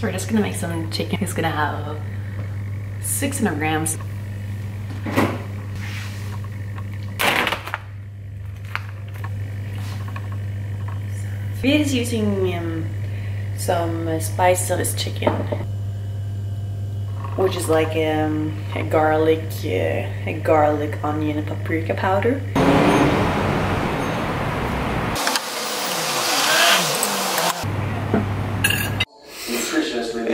So we're just gonna make some chicken. It's gonna have 600 grams. We is using um, some uh, this chicken, which is like um, a garlic, uh, a garlic, onion, and paprika powder.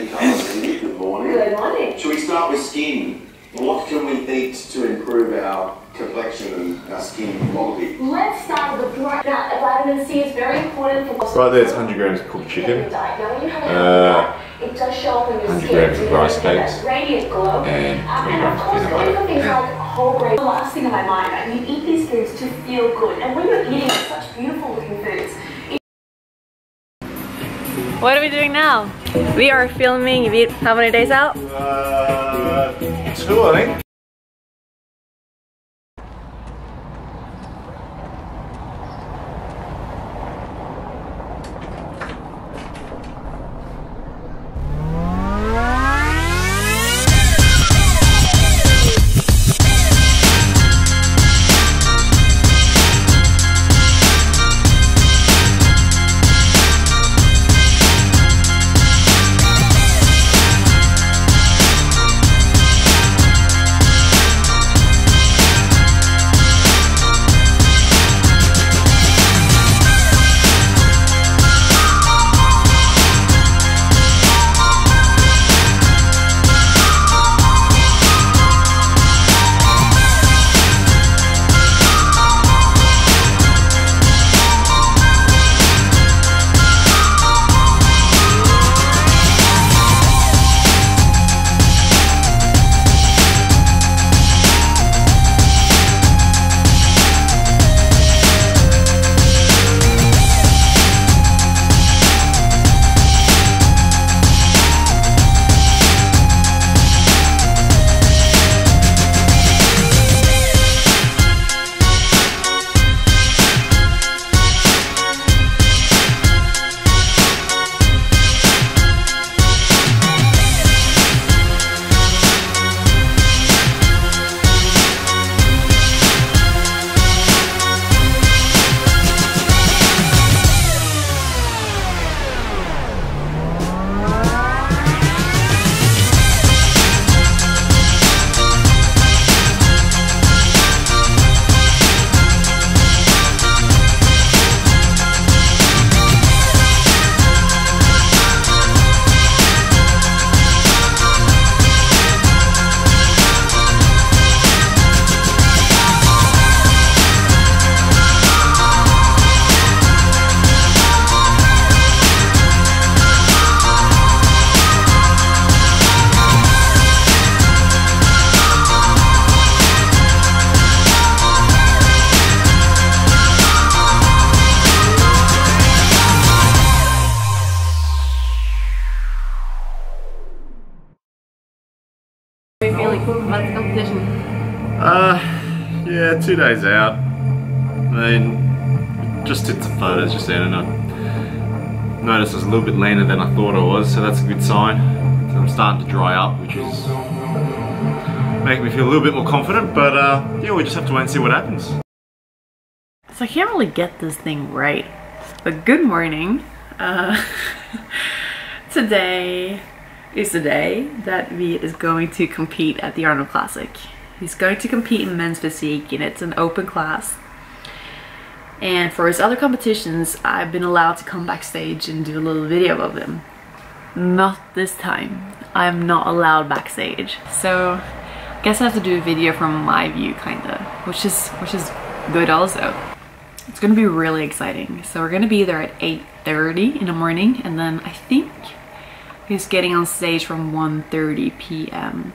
Nutritionist Mindy Carlson, good morning. Good morning. Should we start with skin? What can we eat to improve our complexion and our skin quality? Let's start with dry. Now, vitamin C is very important for Right there's 100 grams of cooked chicken Now, when you have a Uh, it does show up in your 100 skin. grams of You rice have that cakes Radiant glow. and Um, 20 and grams of of course, peanut butter. even things like whole grain. The last thing in my mind. You eat these foods to feel good, and when you're eating such beautiful looking foods, What are we doing now? We are filming how many days out? Uh, two, I think. The competition? Uh, yeah, two days out. I mean, just did some photos just then and I noticed I was a little bit leaner than I thought I was, so that's a good sign. So I'm starting to dry up, which is making me feel a little bit more confident, but uh, yeah, we just have to wait and see what happens. So I can't really get this thing right. But good morning. Uh, today is the day that Viet is going to compete at the Arnold Classic. He's going to compete in men's physique and it's an open class. And for his other competitions, I've been allowed to come backstage and do a little video of him. Not this time. I'm not allowed backstage. So I guess I have to do a video from my view kinda, which is which is good also. It's gonna be really exciting. So we're gonna be there at 8.30 in the morning and then I think he's getting on stage from 1.30 p.m.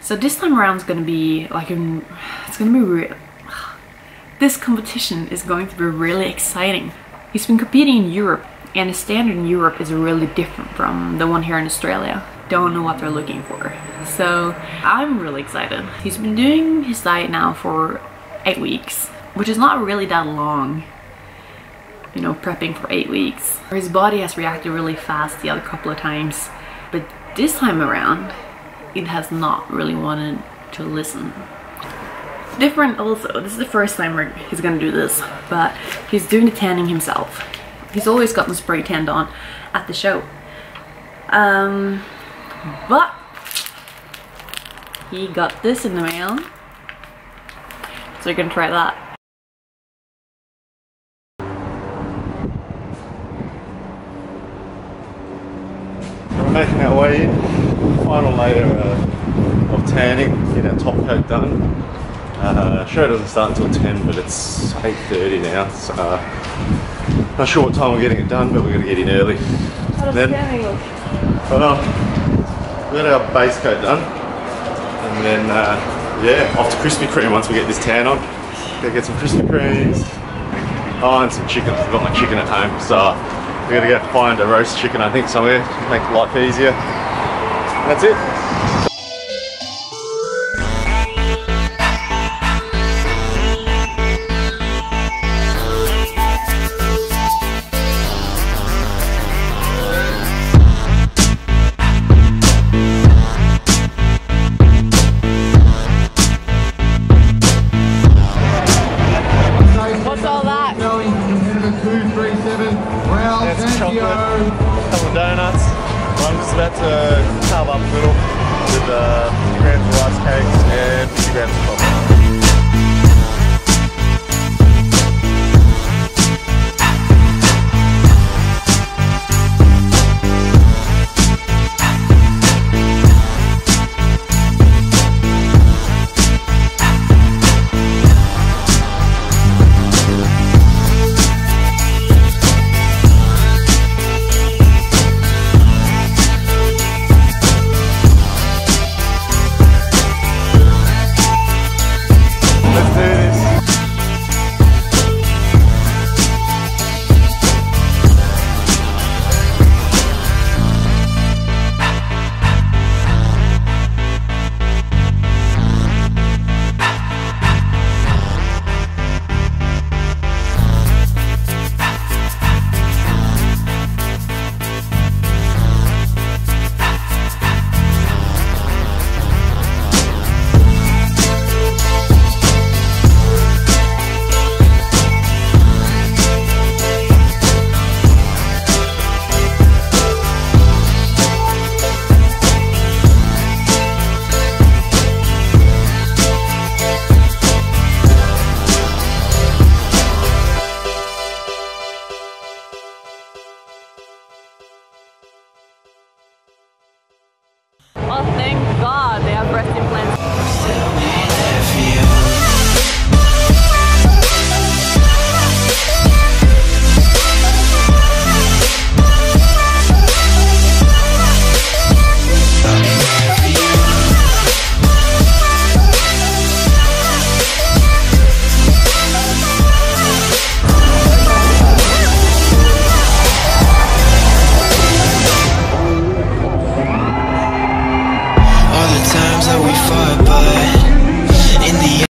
So this time around is gonna be like, it's gonna be real. This competition is going to be really exciting. He's been competing in Europe and the standard in Europe is really different from the one here in Australia. Don't know what they're looking for. So I'm really excited. He's been doing his diet now for eight weeks, which is not really that long. You know, prepping for eight weeks. His body has reacted really fast the other couple of times But this time around, it has not really wanted to listen. Different also, this is the first time where he's gonna do this, but he's doing the tanning himself. He's always gotten spray tanned on at the show. Um, but he got this in the mail. So we're gonna try that. We're making our way. Final layer uh, of tanning, get our top coat done. Uh, show doesn't start until 10, but it's 8.30 now, so uh, not sure what time we're getting it done, but we're going to get in early. then, Well, we got our base coat done, and then uh, yeah, off to Krispy Kreme once we get this tan on. Go get some Krispy Kremes. Oh, and some chicken. I've got my chicken at home, so we're gonna go find a roast chicken, I think, somewhere, to make life easier. That's it. That's thank chocolate. you. couple of donuts. I'm just about to carve up a little with uh, 50 grams of rice cakes and 50 grams of coffee.